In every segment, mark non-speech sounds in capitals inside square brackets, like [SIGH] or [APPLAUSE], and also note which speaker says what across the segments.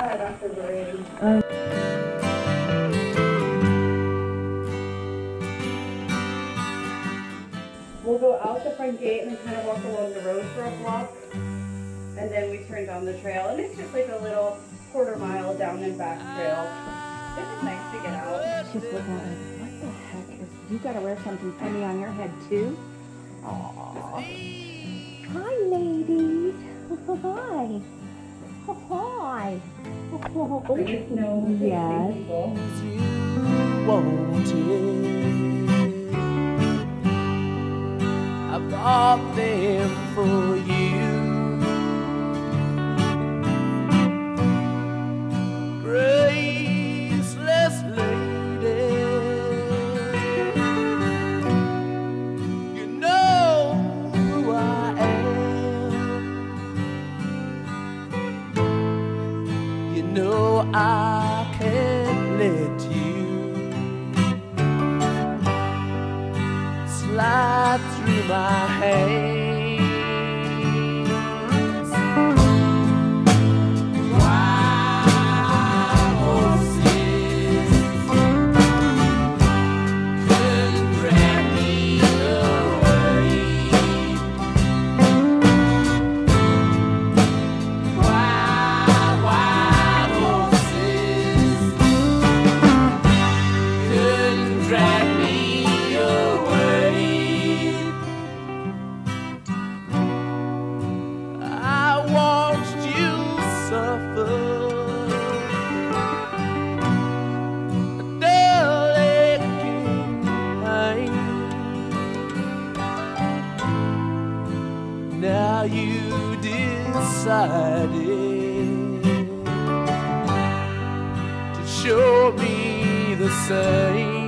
Speaker 1: outside after the rain. We'll go out the front gate and kind of walk along the road for a block. And then we turn down the trail. And it's just like a little quarter mile down and back trail. It's just nice to get out.
Speaker 2: She's looking at me. What the heck is you gotta wear something funny on your head too? Aww. Hi ladies. [LAUGHS] Hi. [LAUGHS] Hi. Oh, yes.
Speaker 3: you wanted. I bought I can't let you slide through my hands. You decided to show me the same.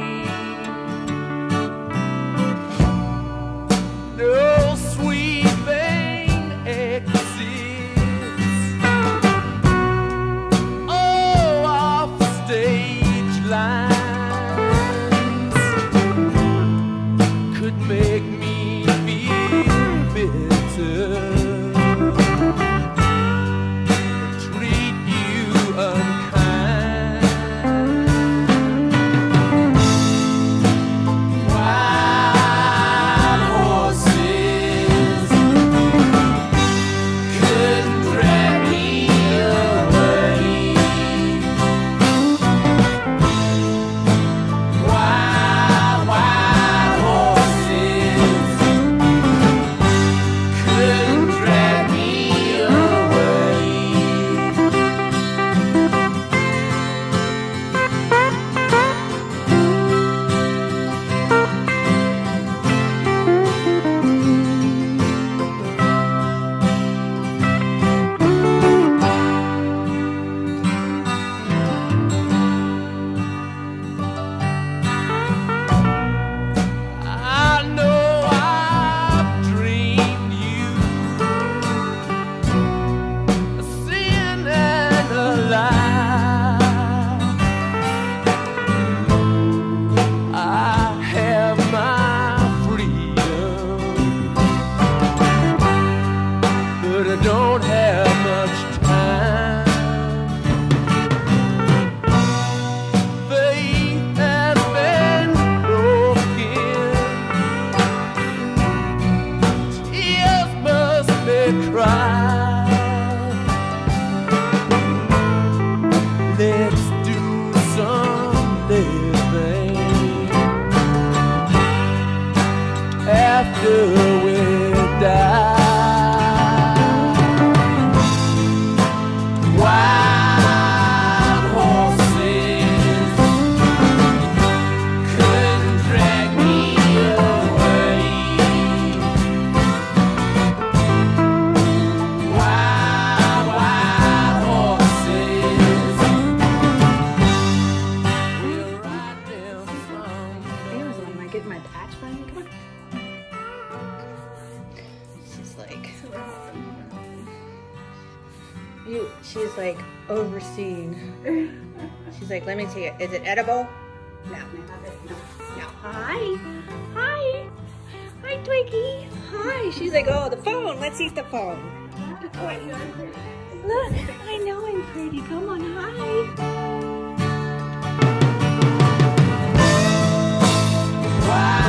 Speaker 1: Amazon, am I getting my patch finally? Come on. She's like, you. She's like overseeing. She's like, let me see it. Is it edible? No. No. No. Hi. Hi. Hi, Twiggy. Hi. She's like, oh, the phone. Let's eat the phone.
Speaker 2: Look, I know I'm pretty. Come on, hi. why?